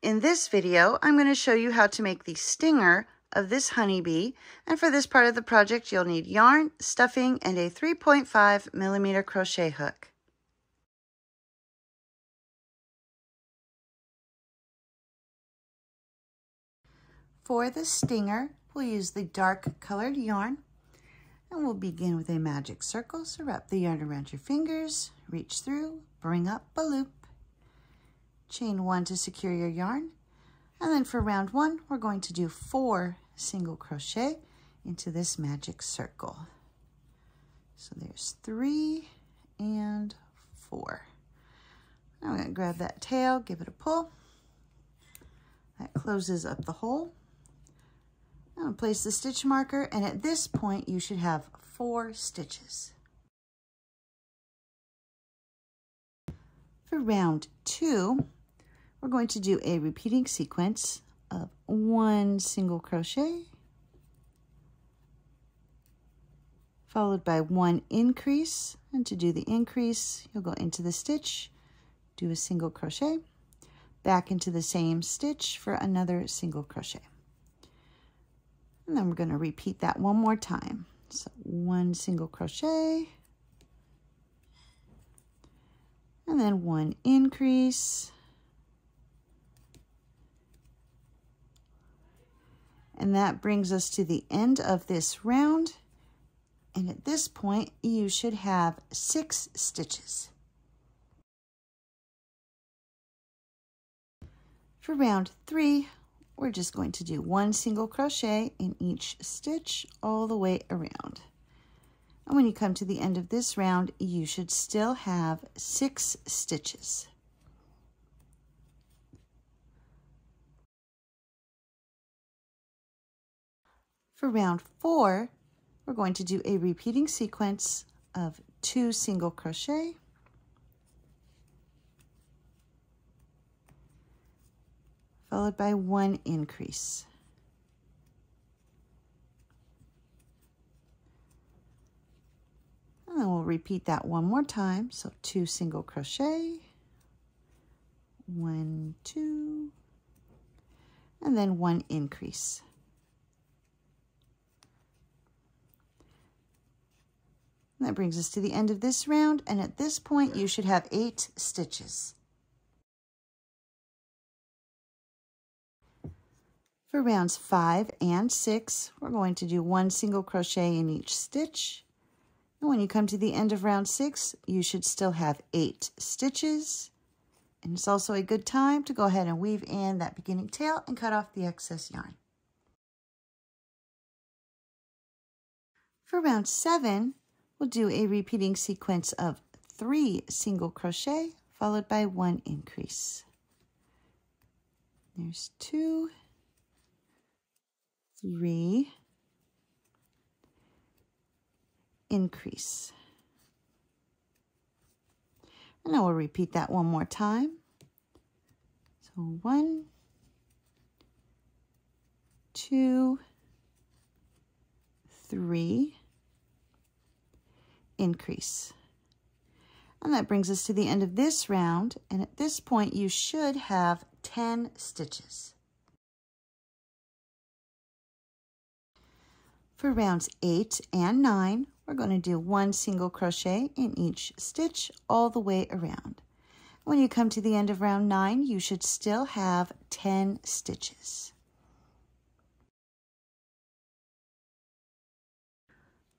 In this video, I'm going to show you how to make the stinger of this honeybee. And for this part of the project, you'll need yarn, stuffing, and a 3.5 millimeter crochet hook. For the stinger, we'll use the dark colored yarn. And we'll begin with a magic circle. So wrap the yarn around your fingers, reach through, bring up a loop, chain one to secure your yarn. And then for round one, we're going to do four single crochet into this magic circle. So there's three and four. I'm going to grab that tail, give it a pull. That closes up the hole. I'm to place the stitch marker, and at this point, you should have four stitches. For round two, we're going to do a repeating sequence of one single crochet, followed by one increase. And to do the increase, you'll go into the stitch, do a single crochet, back into the same stitch for another single crochet. And then we're going to repeat that one more time. So one single crochet, and then one increase, and that brings us to the end of this round. And at this point, you should have six stitches. For round three, we're just going to do one single crochet in each stitch all the way around. And when you come to the end of this round, you should still have six stitches. For round four, we're going to do a repeating sequence of two single crochet, followed by one increase. And then we'll repeat that one more time. So two single crochet, one, two, and then one increase. And that brings us to the end of this round, and at this point you should have eight stitches. For rounds five and six, we're going to do one single crochet in each stitch. And when you come to the end of round six, you should still have eight stitches. And it's also a good time to go ahead and weave in that beginning tail and cut off the excess yarn. For round seven, we'll do a repeating sequence of three single crochet followed by one increase. There's two three, increase. And I will repeat that one more time. So one, two, three, increase. And that brings us to the end of this round. And at this point, you should have 10 stitches. For rounds eight and nine, we're going to do one single crochet in each stitch all the way around. When you come to the end of round nine, you should still have 10 stitches.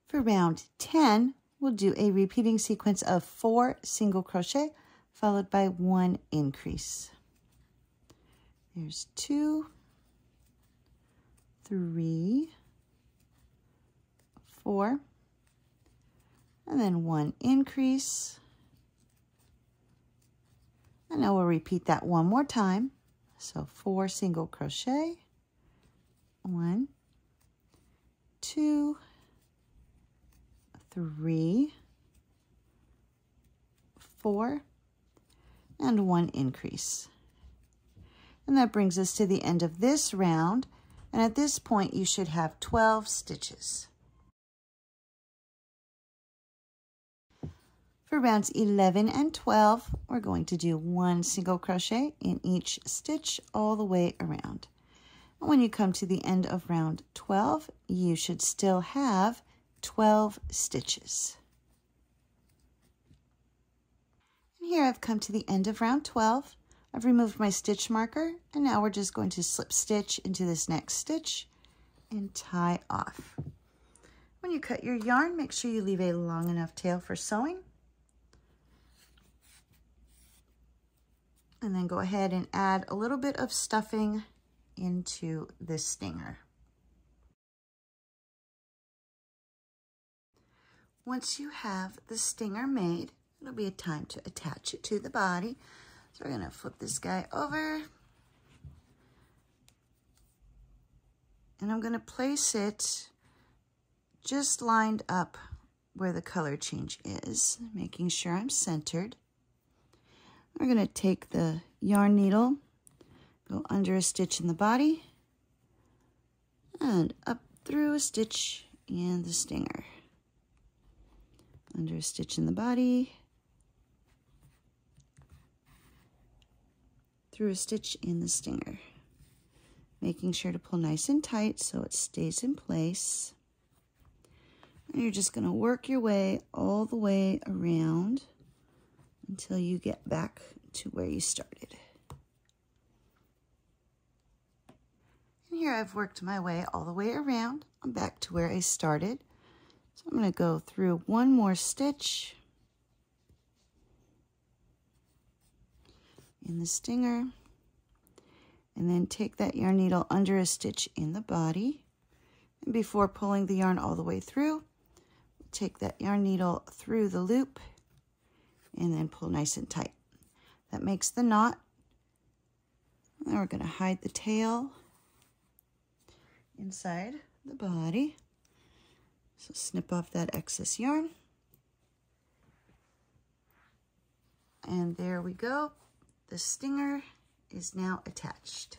For round 10, we'll do a repeating sequence of four single crochet followed by one increase. There's two, three, four, and then one increase. And now we'll repeat that one more time. So four single crochet, one, two, three, four, and one increase. And that brings us to the end of this round. And at this point, you should have 12 stitches. For rounds 11 and 12, we're going to do one single crochet in each stitch all the way around. And when you come to the end of round 12, you should still have 12 stitches. And here I've come to the end of round 12. I've removed my stitch marker, and now we're just going to slip stitch into this next stitch and tie off. When you cut your yarn, make sure you leave a long enough tail for sewing. And then go ahead and add a little bit of stuffing into this stinger. Once you have the stinger made, it'll be a time to attach it to the body. So we're gonna flip this guy over. And I'm gonna place it just lined up where the color change is, making sure I'm centered. We're going to take the yarn needle, go under a stitch in the body, and up through a stitch in the stinger. Under a stitch in the body, through a stitch in the stinger. Making sure to pull nice and tight so it stays in place. And you're just going to work your way all the way around until you get back to where you started. And here I've worked my way all the way around. I'm back to where I started. So I'm going to go through one more stitch in the stinger and then take that yarn needle under a stitch in the body. And before pulling the yarn all the way through, take that yarn needle through the loop and then pull nice and tight. That makes the knot. Then we're going to hide the tail inside the body. So snip off that excess yarn. And there we go. The stinger is now attached.